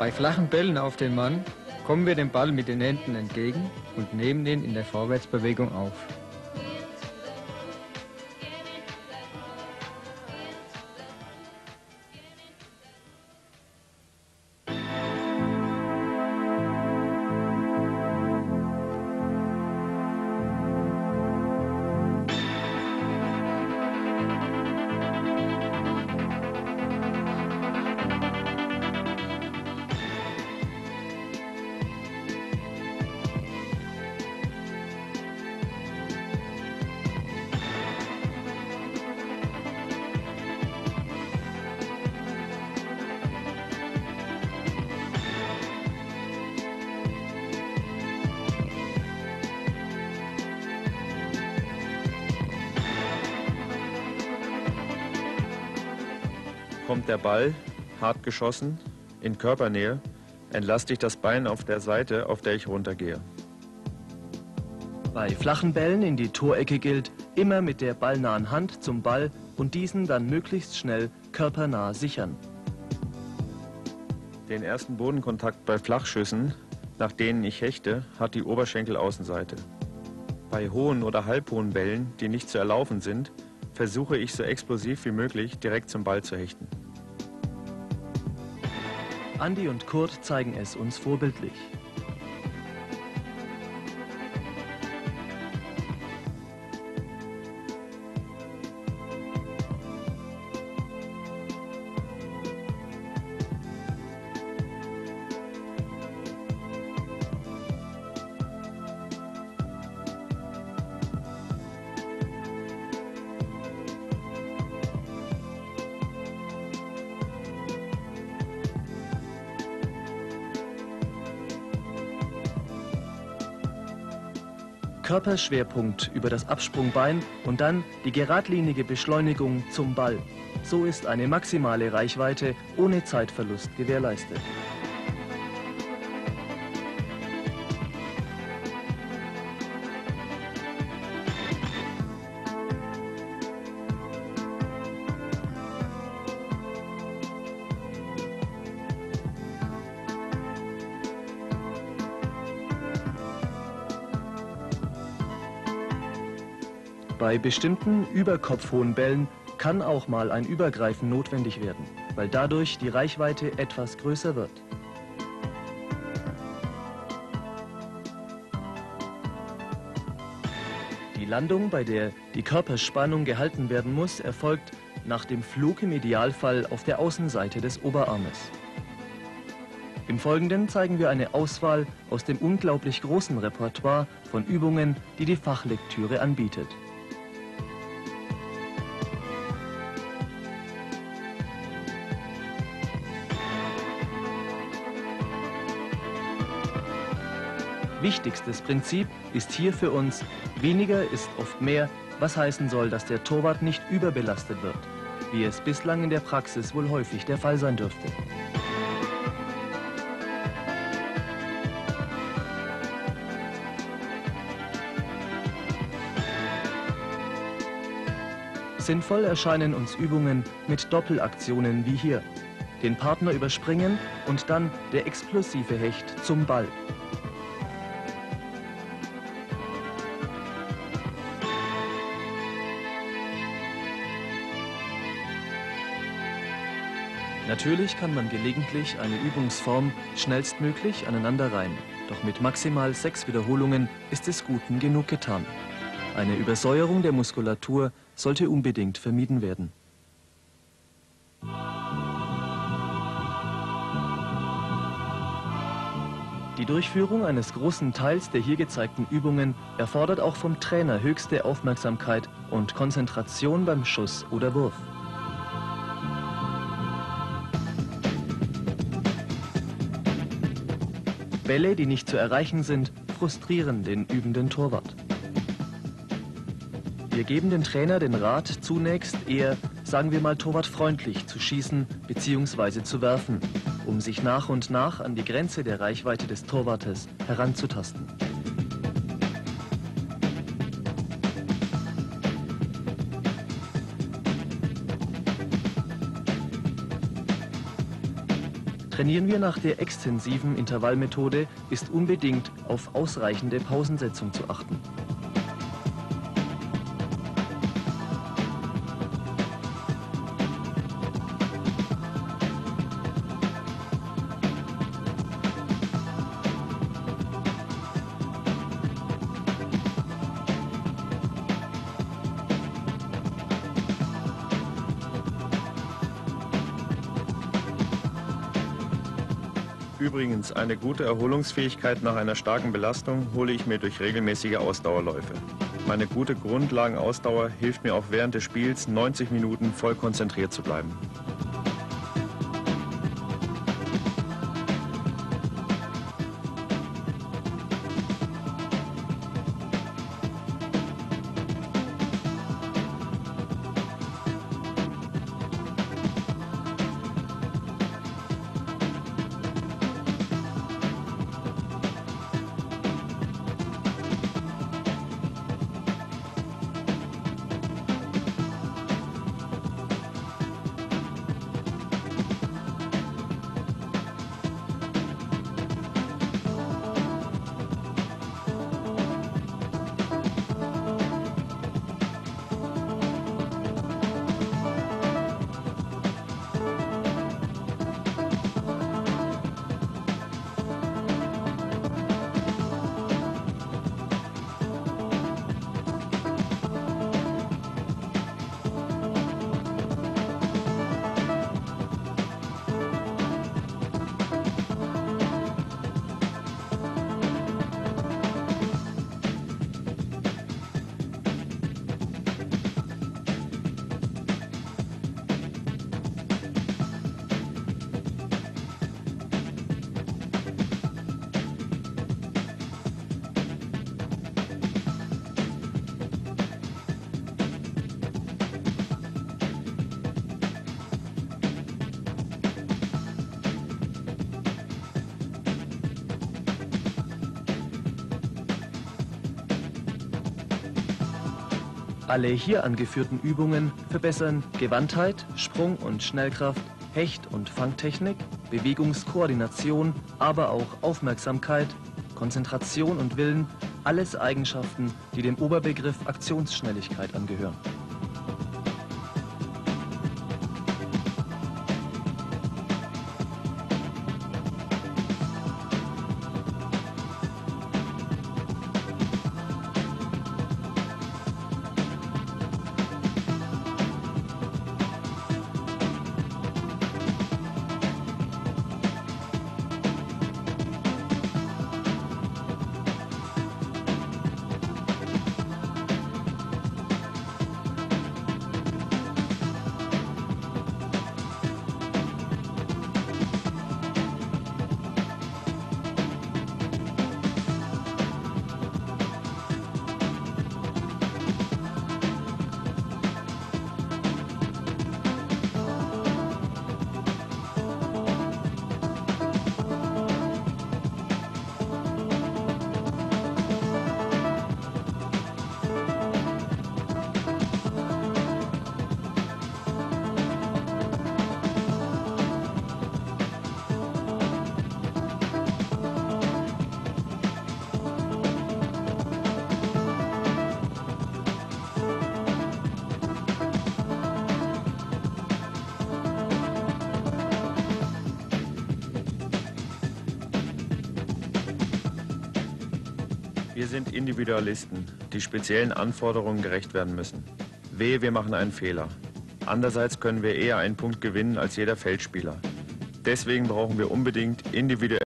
Bei flachen Bällen auf den Mann kommen wir dem Ball mit den Händen entgegen und nehmen ihn in der Vorwärtsbewegung auf. Kommt der Ball, hart geschossen, in Körpernähe, entlaste ich das Bein auf der Seite, auf der ich runtergehe. Bei flachen Bällen in die Torecke gilt, immer mit der ballnahen Hand zum Ball und diesen dann möglichst schnell körpernah sichern. Den ersten Bodenkontakt bei Flachschüssen, nach denen ich hechte, hat die Oberschenkelaußenseite. Bei hohen oder halbhohen Bällen, die nicht zu erlaufen sind, versuche ich so explosiv wie möglich direkt zum Ball zu hechten. Andi und Kurt zeigen es uns vorbildlich. Körperschwerpunkt über das Absprungbein und dann die geradlinige Beschleunigung zum Ball. So ist eine maximale Reichweite ohne Zeitverlust gewährleistet. Bei bestimmten überkopfhohen Bällen kann auch mal ein Übergreifen notwendig werden, weil dadurch die Reichweite etwas größer wird. Die Landung, bei der die Körperspannung gehalten werden muss, erfolgt nach dem Flug im Idealfall auf der Außenseite des Oberarmes. Im Folgenden zeigen wir eine Auswahl aus dem unglaublich großen Repertoire von Übungen, die die Fachlektüre anbietet. Wichtigstes Prinzip ist hier für uns, weniger ist oft mehr, was heißen soll, dass der Torwart nicht überbelastet wird, wie es bislang in der Praxis wohl häufig der Fall sein dürfte. Sinnvoll erscheinen uns Übungen mit Doppelaktionen wie hier. Den Partner überspringen und dann der explosive Hecht zum Ball. Natürlich kann man gelegentlich eine Übungsform schnellstmöglich aneinanderreihen, doch mit maximal sechs Wiederholungen ist es Guten genug getan. Eine Übersäuerung der Muskulatur sollte unbedingt vermieden werden. Die Durchführung eines großen Teils der hier gezeigten Übungen erfordert auch vom Trainer höchste Aufmerksamkeit und Konzentration beim Schuss oder Wurf. Bälle, die nicht zu erreichen sind, frustrieren den übenden Torwart. Wir geben den Trainer den Rat, zunächst eher, sagen wir mal, torwartfreundlich zu schießen bzw. zu werfen, um sich nach und nach an die Grenze der Reichweite des Torwartes heranzutasten. Trainieren wir nach der extensiven Intervallmethode, ist unbedingt auf ausreichende Pausensetzung zu achten. Übrigens, eine gute Erholungsfähigkeit nach einer starken Belastung hole ich mir durch regelmäßige Ausdauerläufe. Meine gute Grundlagenausdauer hilft mir auch während des Spiels 90 Minuten voll konzentriert zu bleiben. Alle hier angeführten Übungen verbessern Gewandtheit, Sprung- und Schnellkraft, Hecht- und Fangtechnik, Bewegungskoordination, aber auch Aufmerksamkeit, Konzentration und Willen, alles Eigenschaften, die dem Oberbegriff Aktionsschnelligkeit angehören. Wir sind Individualisten, die speziellen Anforderungen gerecht werden müssen. Wehe, wir machen einen Fehler. Andererseits können wir eher einen Punkt gewinnen als jeder Feldspieler. Deswegen brauchen wir unbedingt individuelle